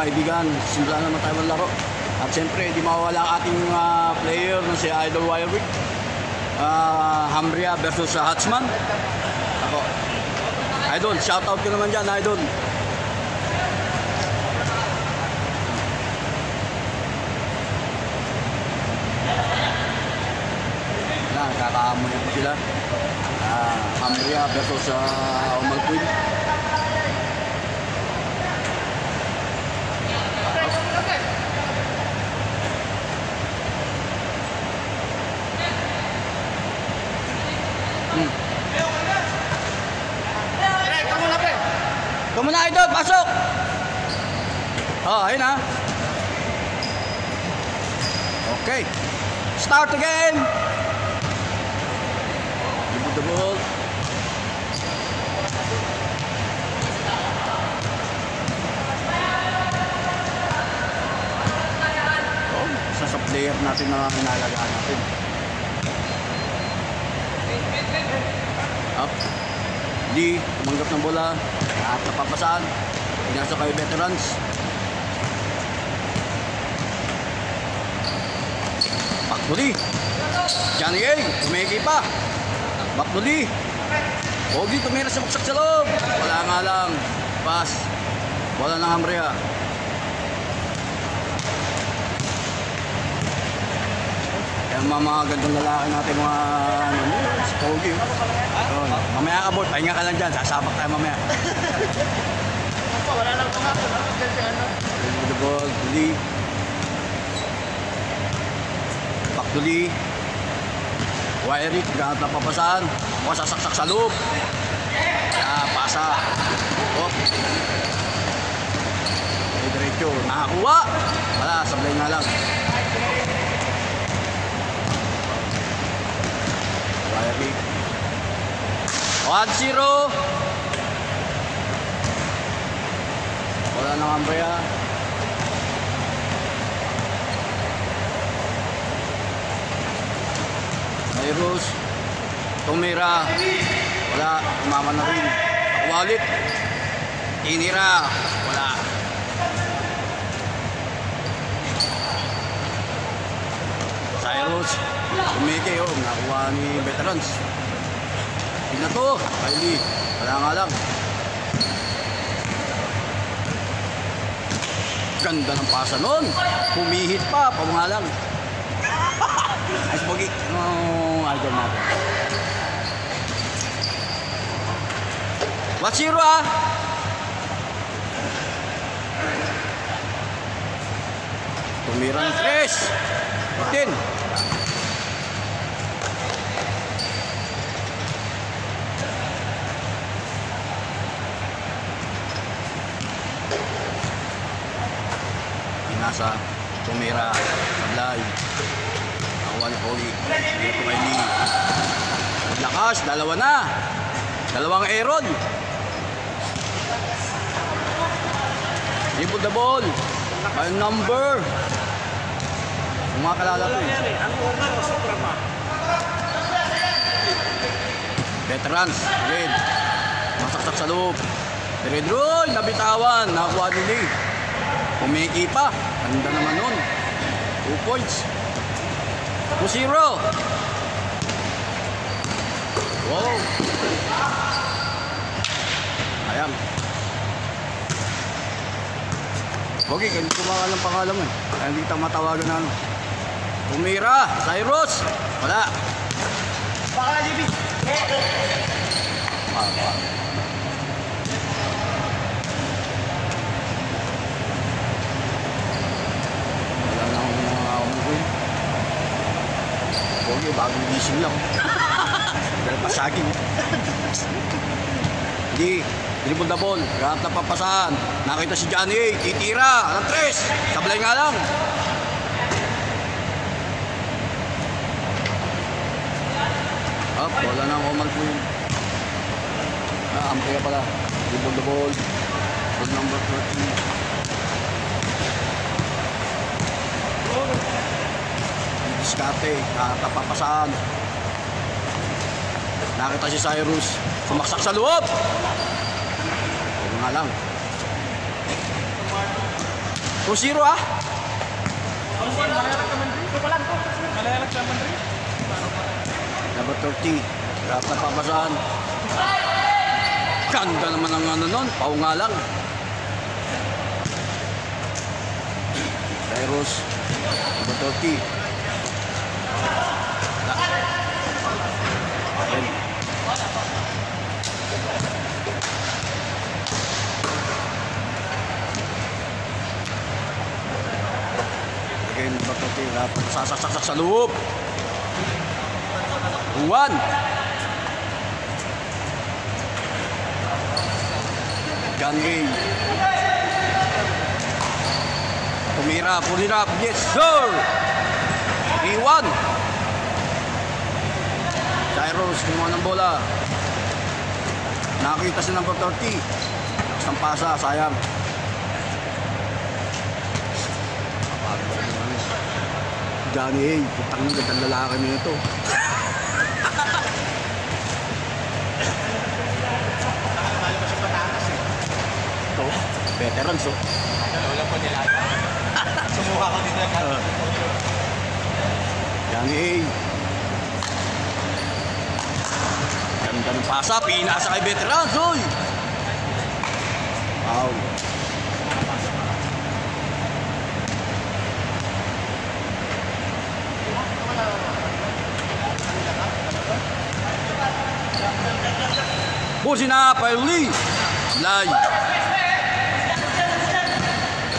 Na mga kaibigan, simula naman tayo maglaro. At siyempre, di mawawala ang ating ah, player na si Idol Wirewick. Uh, Hambria versus sa Hatsman. Ako. Idol, shoutout ko naman dyan, Idol. Na, kakaamon po sila. Ah, Hambria versus uh, Umalquid. Ikaw muna, Idol, pasok! Oh, ayun ha. Okay. Start again! Give the ball. Oh, isa sa player natin na inalagaan natin. Di, tumanggap ng bola. At napapasaan. Pinasok kayo veterans. Bakbuli. Johnny A. Tumegi pa. Bakbuli. Pogi tumira sa buksak sa loob. Wala nga lang. Pass. Wala ng Ambrea. Kaya mga mga gandang lalaki natin mga ano, si Pogi. Mamaya ka boy, pahinga ka lang dyan. Sasabak tayo mamaya. Wala lang mga ano. With the ball, Duli. Pak Duli. Wirik, gahat na papasan. O sasaksak sa loob. Kaya pasa. Op. Ay, diretso. Nakakuha. Wala, sablay nga lang. Wirik. 1-0. Wala nang Ambrea. Cyrus. Tumira. Wala. Umama na rin. Wallet. Inira. Wala. Cyrus. Umeke oh. Nakuha ni veterans. Pinato. Kylie. Wala nga lang. Ganda ng pasa nun. Pumihit pa, pamangalang. Ayos bogi. No, idol natin. What zero ah? Tumira ng tres. Putin. Pinasa, tumira, sablay. Dito kay Lee. Lakas, dalawa na. Dalawang Aaron. Dribble the ball. Ay number. Kung mga kalala to. Ang unang o suprama. Veterans, red. Masaksak sa loob. Red roll, nabitawan. Nakuha ni Lee. Pumiki pa. Ganda naman nun. 2 points. 2-0. Wow. Ayan. Pogi, ganito mga ng pangalan mo eh. Kaya hindi kita matawagan na ano. Tumira, Cyrus. Wala. Baka libig. Ah, ah. Wala na akong mga umuwi. Pogi, bagong gising lang. Dahil pasaging. Hindi. Dribble the ball. Lahat na papasahan. Nakita si Johnny. Titira. Ang tres. Sablay nga lang. Up. Wala na ako magpuin. Ah, ampaya pala. Ball. Good number 13. Diskarte, katapapasan. Nakita si Cyrus, sumaksak sa loob. Huwag nga lang. 2-0 ah. Number 30. Dapat na papasahan. Ganda naman ang ano nun. Pau nga lang. Cyrus. Number 30. Ayan. Again, number 30. Dapat sasaksak sa loob. Juan. Gangay. Tumira, pulirap. Yes, sir! Iwan. Cyrus, kumuha ng bola. Nakita si number 30. Isang pasa, sayang. Johnny A, putang ng gandang lalaki mo ito. Ito, veterans oh. Wala po nila. Sumuha ko dito. Johnny A. Ganda ng pasa, pinasa kay veterans, oy! Wow. Busi na, Pauli. Lay.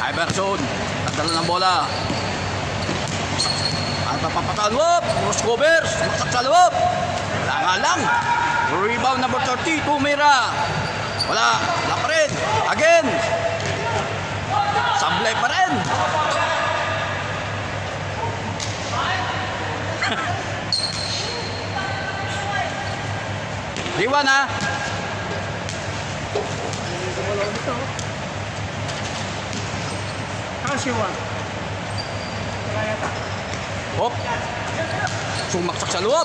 Iverson. Tagdala ng bola. At papapatan loob. Cross covers. Sumaksak sa loob. Wala nga lang. Rebound number 30. Tumira. Wala. Wala pa rin. Again. Sablay pa rin. Diwan ha. Kashiwan. Hop. Sumaksak sa loob.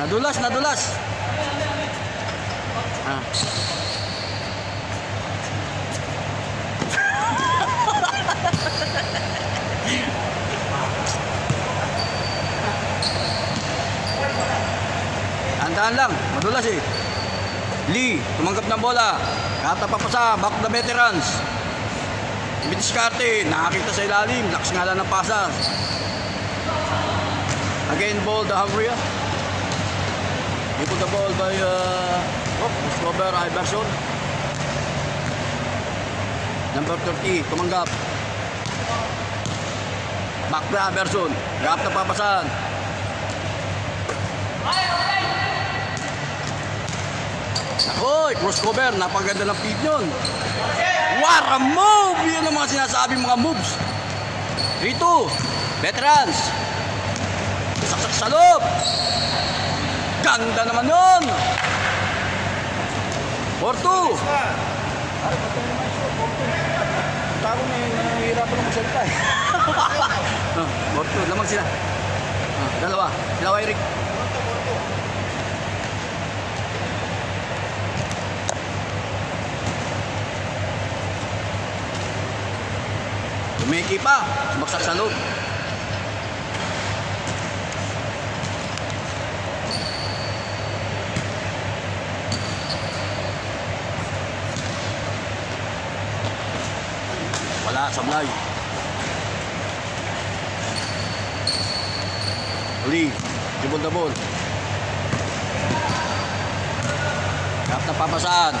Nadulas, nadulas. Ah. Tandaan lang, madulas eh. Lee, tumanggap ng bola. Kata papasa, back the veterans. Bitiskarte, nakakita sa ilalim. Lakas nga lang ng pasa. Again, ball the Hungria. He put the ball by uh, oh, Iverson. Number 30, tumanggap. Back the Iverson. Gap na papasan. Hoy, cross cover, napaganda ng feed yun. What a move! Yun ang mga sinasabing mga moves. Rito, veterans. Saksak sa loob. Ganda naman yun. Porto. Tago na yun, nahihirapan na magsalita eh. Ah, Porto, lamang sila. Ah, Dalawa, dalawa Eric. Tumiki pa, sumaksak sa loob. Wala, sablay. The ball. Kap na papasaan.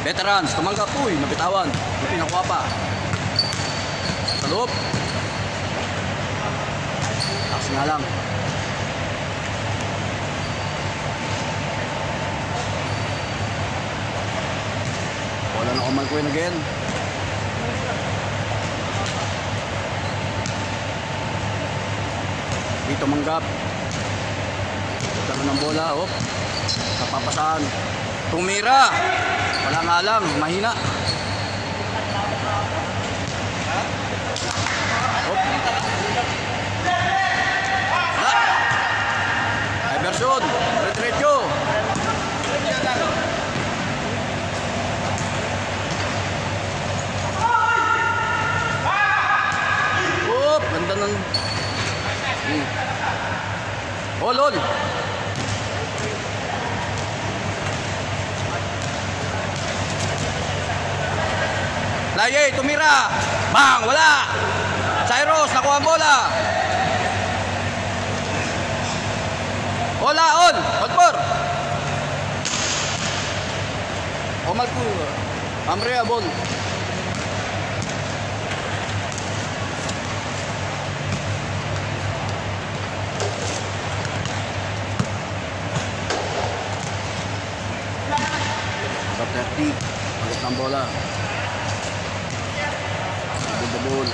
Veterans, tumanggap. Uy, napitawan. May pinakuha pa. Sa loob. Takas nga lang. Wala na Oman Queen again. di tumanggap nagkaroon ng bola oh. Napapasaan tumira. Wala nga alam. Mahina. Oh. Iverson. Retretyo oh ganda ng Ol, ol. Laye, tumira. Bang, wala. Cyrus, nakuha ang bola. Hola, on. Hotpor. Omal ko. Amrea, bol. Ng bola. Ball.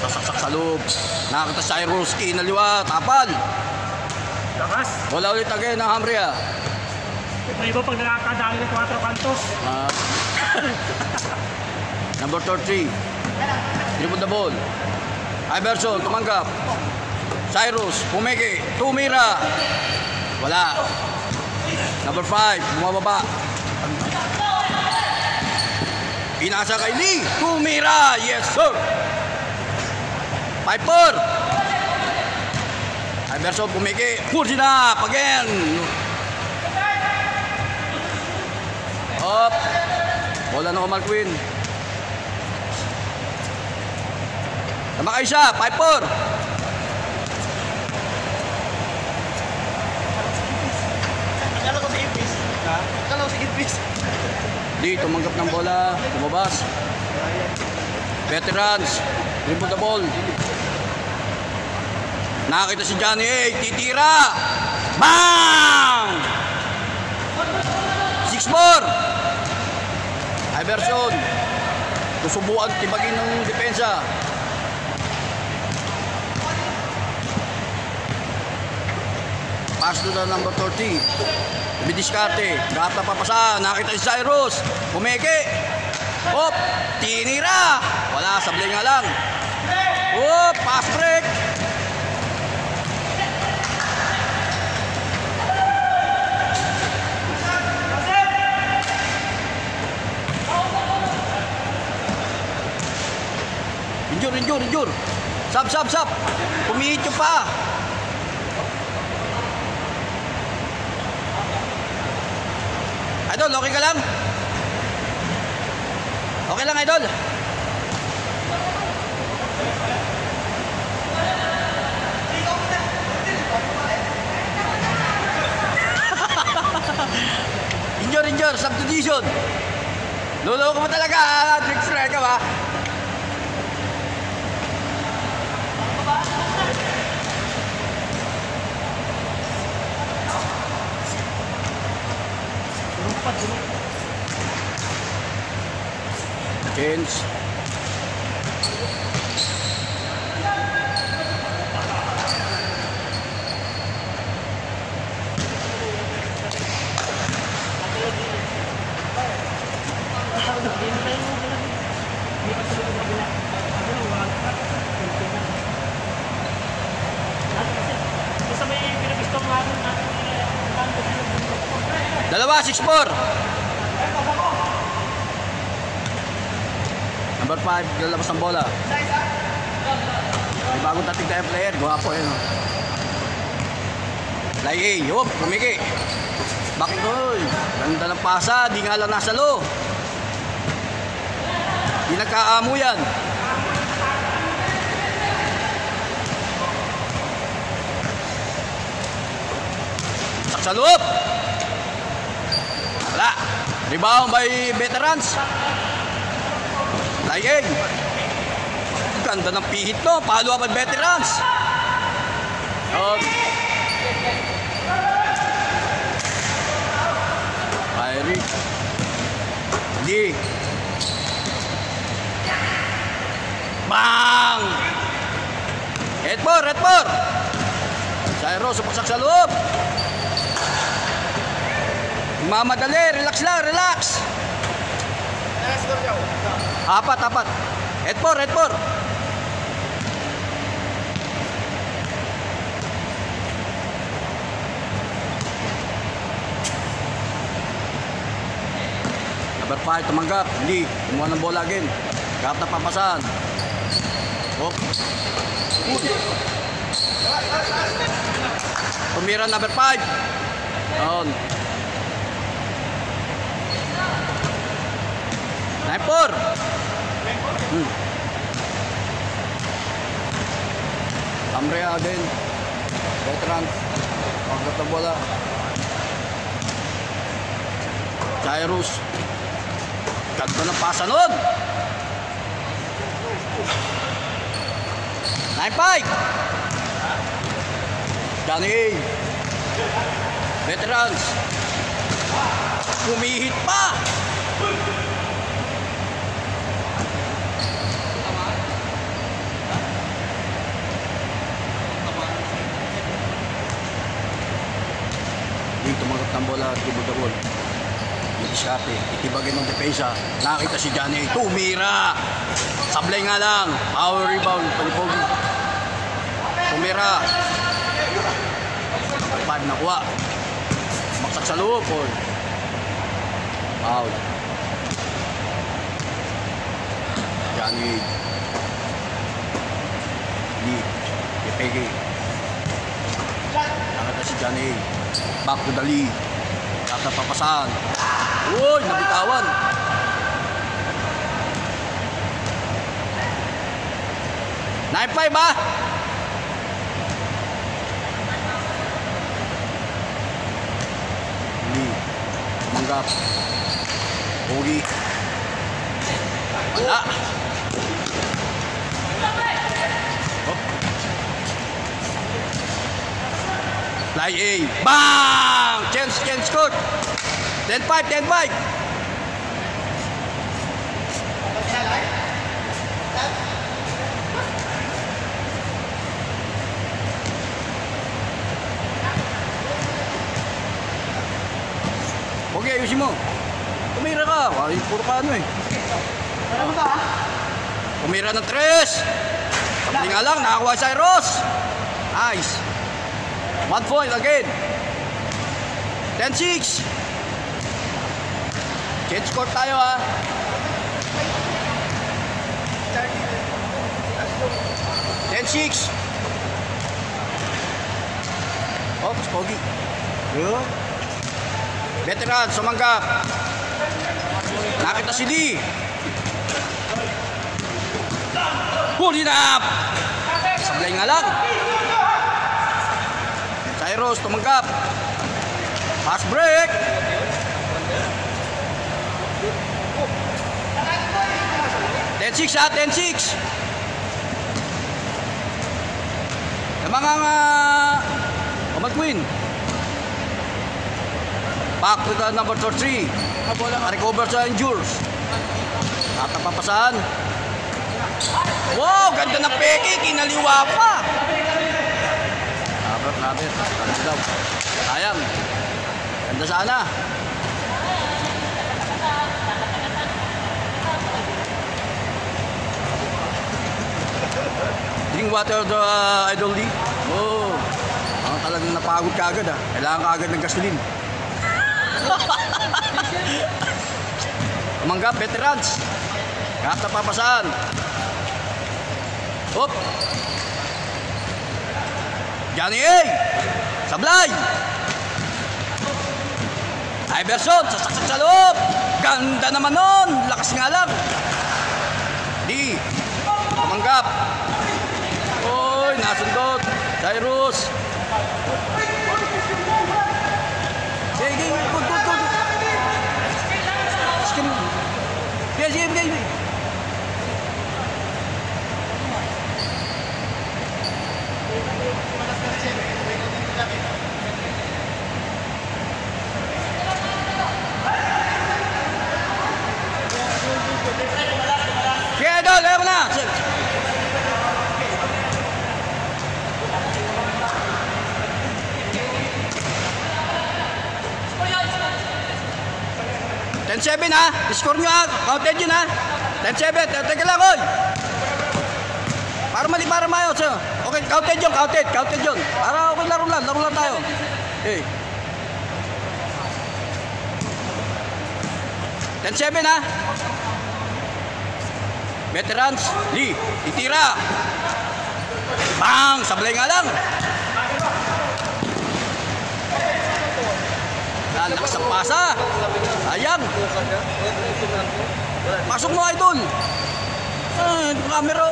Sasaksak sa loob. Nakakita si Cyrus. Kinaliwa. Tapal. Lakas. Wala ulit again ng Hamria. May iba pag nakakadali ng 4 kantos. Ah. number 33. Dribble the ball. Iverson, tumanggap. Cyrus, pumiki. Tumira. Wala. Number 5, bumababa. Inasa kay Lee. Tumira. Yes, sir. Piper. Iverson, pumiki. Kursina. Again. Up. Bola ng Omar Queen. Tama kayo siya. Piper. Akala ko si Ipis. Ha? Akala ko si Ipis. Di, tumanggap ng bola. Lumabas. Veterans. Dribble the ball. Nakakita si Johnny A. Titira. Bang! Six more. Iverson. Susubukan tibagin ng depensa. Pass to the number 30. Bidiskarte. Gata papasa. Nakita si Cyrus. Pumeke. Hop. Tinira. Wala. Sablay nga lang. Hop. Pass break. Injur, injur, injur. Sab, sab, sab. Pumihit yung paa. Idol, okay ka lang? Okay lang, Idol? injure, injure, substitution. Lolo ko mo talaga, ah. trick strike ka ba? Change. Basta may pinagusto nga rin natin. Dalawa, 6-4. 5, lalabas ng bola. May bagong tatig na player. Gwapo yun. Oh. Laye, yup, pumiki. Backdoor. Ganda ng pasa, di nga lang nasa lo. Di nagkaamo yan. Sa loob. Wala. Rebound by veterans. Layeng. Ganda ng pihit no. Follow up by veterans. Oh. Kyrie. Di. Bang! Headboard, headboard! Jairo, supaksak sa loob. Mamadali, relax lang, relax. Apat, apat. Headboard, headboard. Number 5, tumanggap. Hindi, kumuha ng bola again. Kahap na papasan. Hop. Uy. Tumira number 5. Down. 9-4. Hmm. Amrea again. Veteran. Pagkat na bola. Jairus. Ganda ng pasa nun. 9-5. Johnny A. Veterans. Pumihit pa. Yung tumanggap ng bola, tibod-tabol. Yung diskarte, itibagin ng depensa. Nakita si Johnny, tumira! Sablay nga lang, power rebound, palipogi. Tumira. Pad nakuha. Maksak sa loob, Paul. Foul. Johnny. Lee. Ipege. Nakita si Johnny. Back to the lead. Napapasahan. Uy, nabitawan. Nine five ba? Lee. Manggap. Pogi. Wala. Hop. Fly A. Bang! Chance, coach. 10-5, 10-5. Okay, ayusin mo. Tumira ka. Ay, puro ka ano eh. Ano ba? Tumira ng tres. Hindi nga lang, nakakuha si Ross. Nice. One point again. 10-6. Change court tayo ha. Ten six. Oops, pogi. Good. Veteran, sumanggap. Nakita si Lee. Pull it up! Sablay nga lang. Cyrus, tumanggap. Pass break. Ten six ha, ten six. Yung mga uh, Kamal Queen. Back to the number 3. Recover sa injures. At napapasahan. Wow, ganda ng peke, kinaliwa pa. Ganda daw. Sayang. Ganda sana. Drink water the uh, Idol D. Oh. Ang talagang napagod ka agad ah. Kailangan ka agad ng gasolin. Tumanggap, veterans. Kahit napapasahan. Hop! Johnny A! Sablay! Iverson, sasaksak sa loob! Ganda naman nun! Lakas nga lang! Di! Tumanggap! Uy, nasundot! Cyrus! 7 ha. Score nyo ha. Counted yun ah. ha. 10-7. Teka lang all. Para mali, para mayo. So, oh. okay, counted yun. Counted. Counted yun. Para okay laro lang. Laro lang tayo. Hey. 10-7 ha. Veterans, Lee, itira. Bang! Sablay nga lang. Lalakas ang pasa. Sayang. Pasok mo, idol. Ah, camera.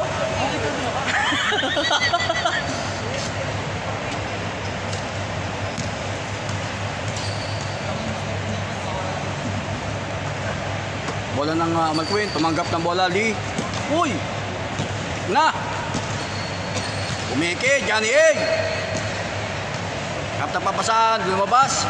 Bola ng uh, Malquin, tumanggap ng bola, Lee. Uy! Na! Umike, Johnny Egg! Kapta papasan, lumabas.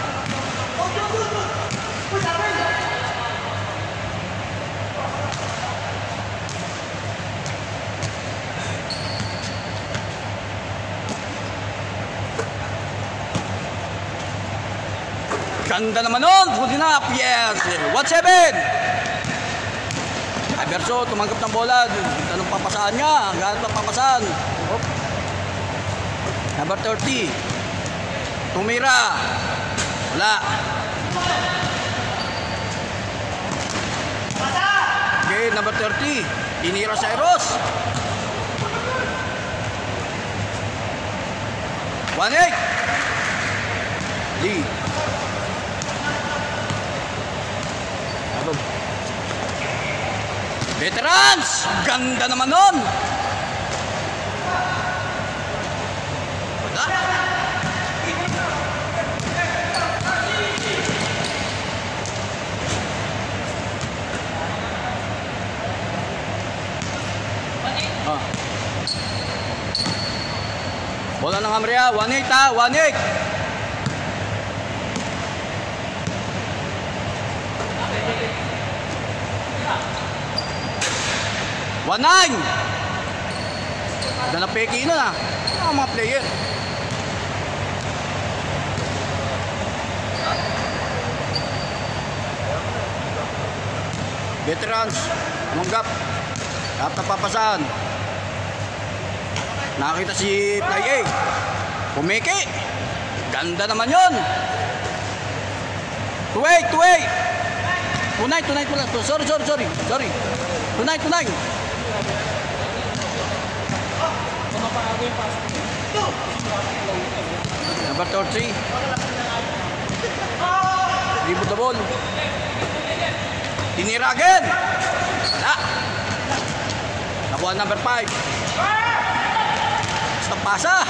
Ganda naman nun! Good enough! Yes! 1-7! Iverso, tumanggap ng bola. Anong papasaan niya? Ganit pa papasaan. Hop. Number 30. Tumira. Wala. Okay, number 30. Tinira sa Eros. One eight. Lee. Veterans! Ganda naman nun! Wala. Ah. Bola ng Amria, 1-8 ha, 1-8. Ganda na peki ah. Ano ang mga player? Veterans, tumanggap. Dapat napapasan. Nakita si Fly A. Pumiki. Ganda naman yun. Tuway, tuway. Tunay, tunay, tunay. Sorry, sorry, sorry. Sorry. Tunay, tunay. Number 33. Reboot the ball. Tinira again. Wala. Nakuha number 5. Basta pasa.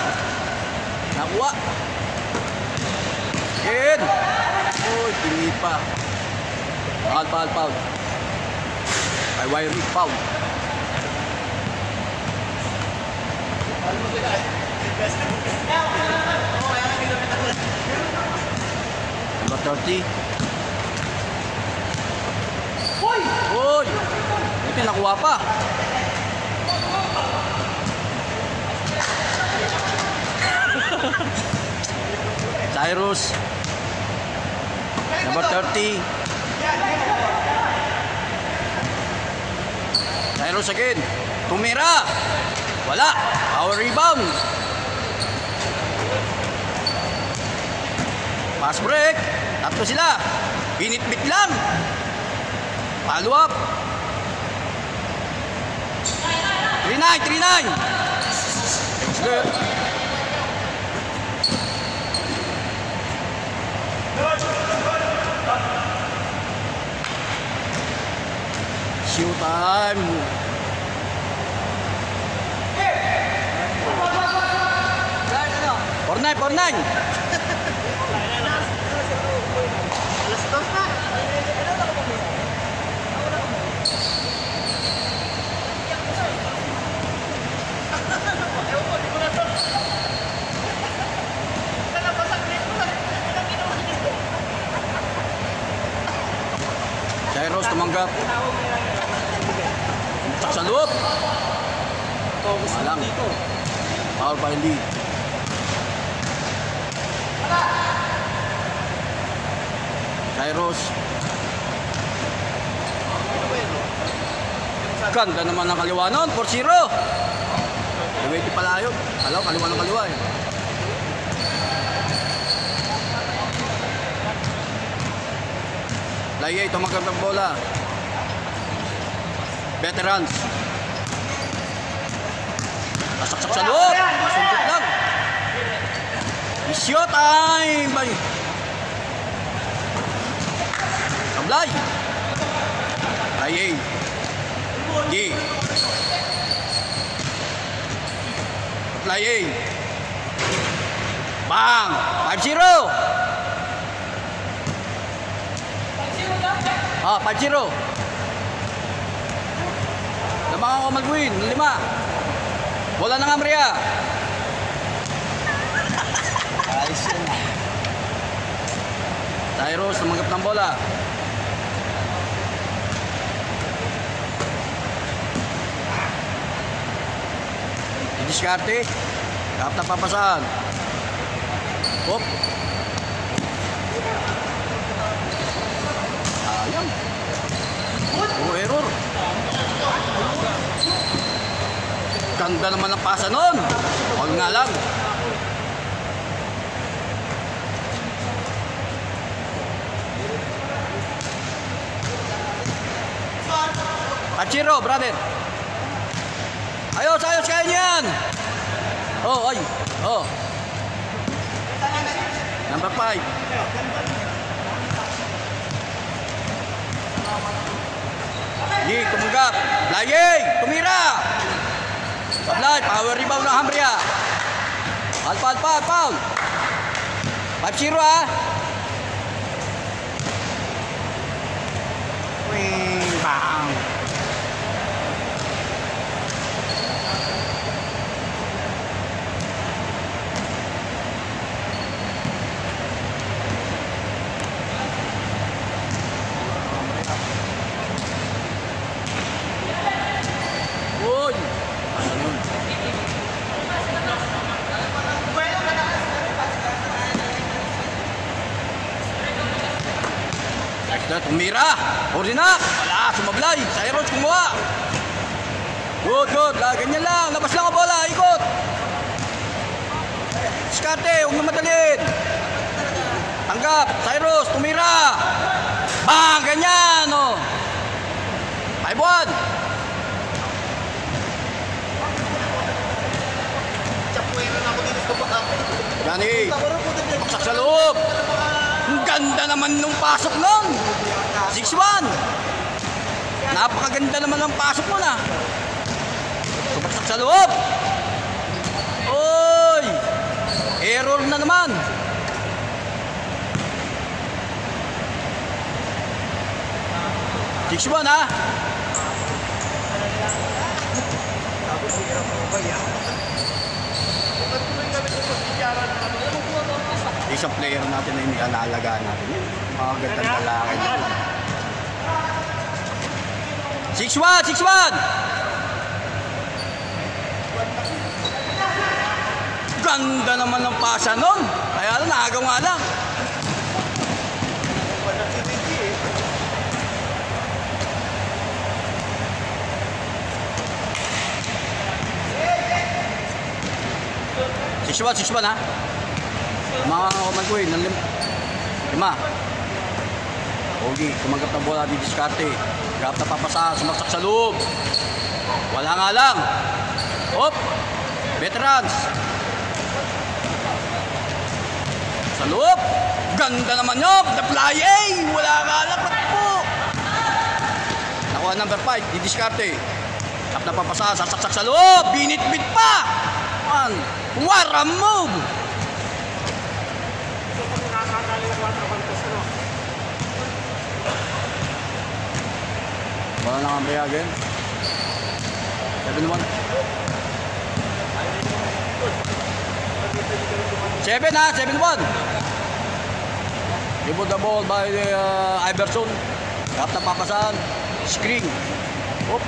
Nakuha. Again. Uy, pinipa. Foul, foul, foul. Ay, wiring foul. Number 30. Uy! Uy! Ito nakuha pa. Cyrus. Number 30. Cyrus again. Tumira. Wala. Power rebound. Pass break. Tatlo sila. Binitbit lang. Follow up. 3-9, 3-9. That's good. Show time. Pornay, pornay. Cyrus tumanggap. Sak sa loob. Malang. Power by Cyrus. Ganda naman ng kaliwa nun. 4-0. Duwete pala yun. Alaw, kaliwa ng kaliwa eh. Layay, tumanggap ng bola. Veterans. Nasaksak sa loob. showtime! Bay. Sablay. Ay, ay. G. Sablay, ay. Bang! 5-0! Ah, 5-0. Lamangan ko mag-win. Lima. Wala na nga, Maria. Ayos yun. Cyrus, tumanggap ng bola. Didiskarte. Kahap na papasaan. Hop. Sayang. Oh, error. Ganda naman ang pasa nun. Huwag nga lang. Achiro, brother. Ayos kaya niyan. Oh, ay. Oh. Number five. Di, tumanggap. Laying, tumira. Sablay, power rebound Hambria. Alpa, alpa, foul. 5-0 ah. Tumira! Orina! Wala, sumablay! Cyrus, kumuha! Good, good! La, ganyan lang! Labas lang ang bola! Ikot! Skate! Huwag na madalin! Tanggap! Cyrus, tumira! Bang! Ganyan! Oh. 5-1! Chapuera na ako dito sa baka. Gani! Baksak sa loob! Ganda naman nung pasok nun! 6-1! Napakaganda naman ng pasok mo na! Baksak sa loob! Oy! Error na naman! Six one ha? Isang player natin na inialagaan natin. Mga gandang lalaki na. 6-1! 6-1! Ganda naman ng pasa nun. Kaya lang, nakagaw nga lang. Six one, six one ha. Mga kumagwin, ng lim lima. Ogi, tumanggap ng bola di diskarte. Grab na papasa, sumaksak sa loob. Wala nga lang. Hop! Veterans. Sa loob. Ganda naman yun. The fly A. Wala nga lang. Ba't po? Nakuha number 5. Di diskarte. Grab na papasa, sasaksak sa loob. Binit-bit pa. Man, what a move. So, pag nakakadali ng 4 kantos, ano? Wala na kang again. 7-1. 7 ha, 7-1. Give the ball by uh, Iverson. Kap na papasan. Screen. Op.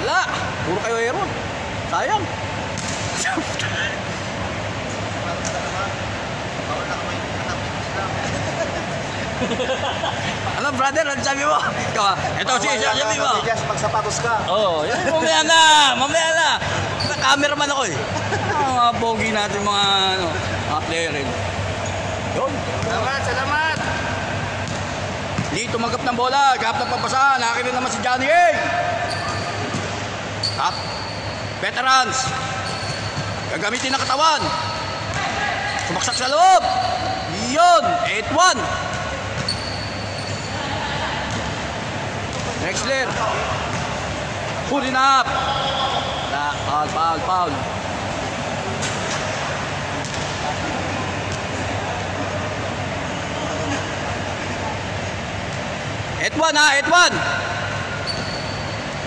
Wala. Puro kayo Aaron. Sayang. ano brother, ano sabi mo? Ikaw, ito si sabi mo. Just magsapatos ka. Oo, oh. Mamaya na, mamaya na. Cameraman ako eh. Ang mga pogi natin mga, ano, mga player rin. Yun. Salamat, salamat! Hindi tumanggap ng bola. Gap na papasahan. Akin rin naman si Johnny A. Up. Veterans. Gagamitin ng katawan. Sumaksak sa loob. Yun. 8-1. Nexler. Pulling up. La, foul, foul, foul. One ha, one.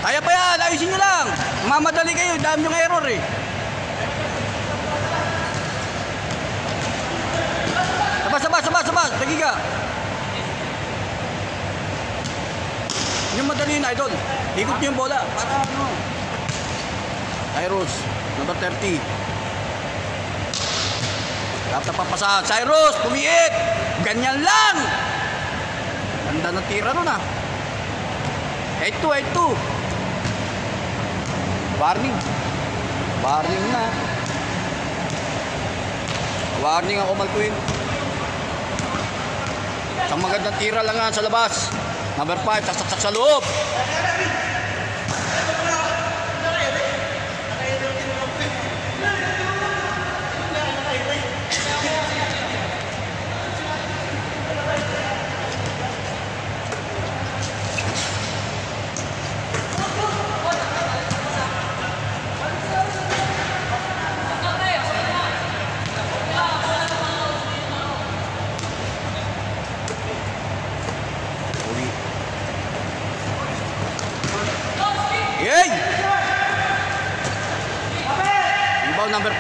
Kaya pa yan, ayusin nyo lang. Mamadali kayo, dami yung error eh. Sabas, sabas, sabas, sabas. Tagiga. Yung madali na, idol. Ikot nyo yung bola. Para ano. Cyrus, number 30. Dapat na papasahan. Cyrus, pumiit. Ganyan lang. Ganda ng tira nun ah. 8-2, 8-2. Warning. Warning na. Warning ako Malquin. Isang magandang tira lang nga sa labas. Number 5, sasaksak sa loob.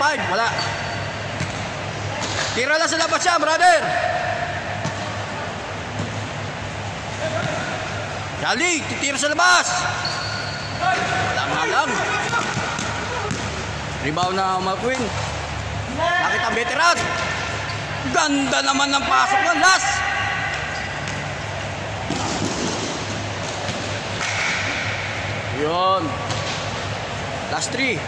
5, wala. Tira lang sa labas siya, brother. Charlie, titira sa labas. Wala nga lang. Rebound na McQueen. Nakita ang veteran. Ganda naman ng pasok ng last. Yun. Last three.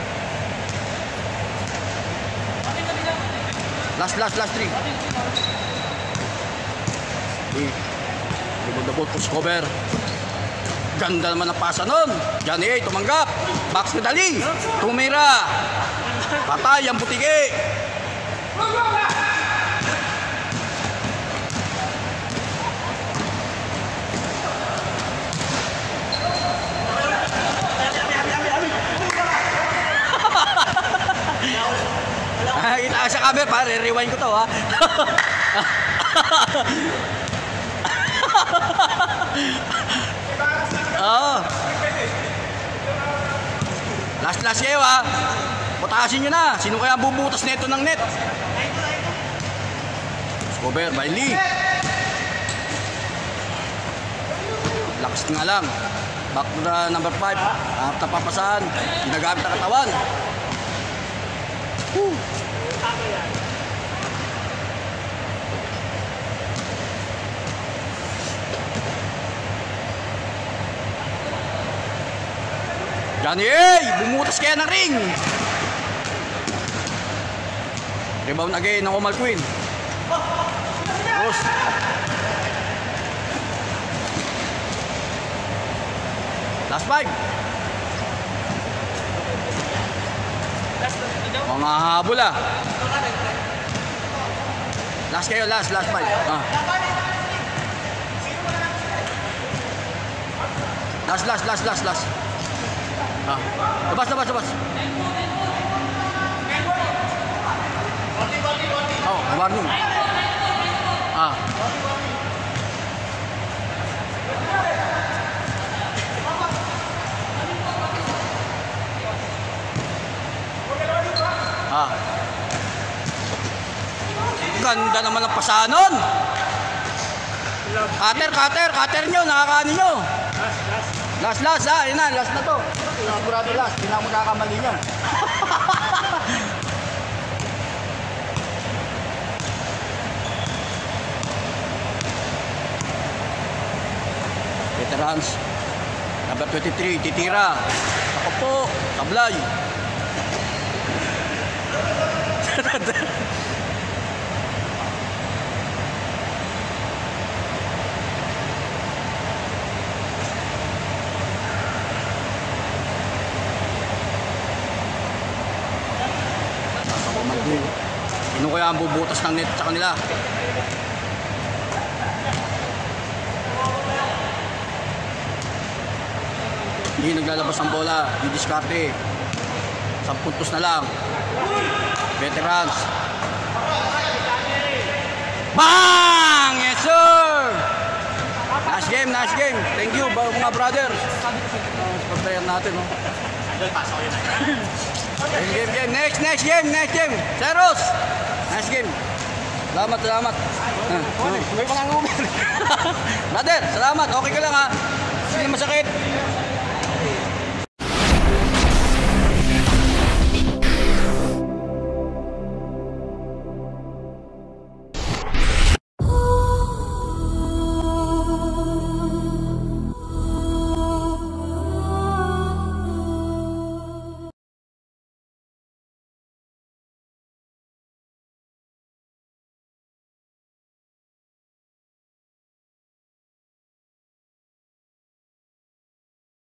Last, last, last three. The ball, push cover. Ganda naman ang pasa nun. Johnny A, tumanggap. Box medali. Tumira. Patay ang putiki. Ah, itaas sa camera, pare. Rewind ko to, ha. Oo. Last last kayo, ha. Putasin nyo na. Sino kaya bubutas nito ng net? Discover by Lee. Lakas nga lang. Back to the number 5. Harap na. Ginagamit ang katawan. Woo. Johnny! Bumutas kaya ng ring! Rebound again ng Omal Queen. Rose. Last five. Mga habol ah. Last kayo, last, last five. Ah. Last, last, last, last, last. Ah. Labas, labas, labas. Oh, warning. Ah. Ah. Ganda naman ang pasanon. Cutter, cutter, cutter nyo, nakakaano nyo. Last, last, ah, yun na, last na to. Sigurado last, hindi na ako magkakamali niyan. Veterans, number 23, titira. Ako po, tablay. Sino kaya ang bubutas ng net sa kanila? Hindi naglalabas ng bola. Di diskarte. 10 puntos na lang. Veterans. Bang! Yes, sir! Nice game, nice game. Thank you, mga brothers. Uh, sa player natin, no? Idol, pasok yun. Game, game, game. Next, next game, next game. Seros! Nice game. Salamat, salamat. Ah, ah. May mga. Brother, salamat. Okay ka lang, ha? Hindi masakit.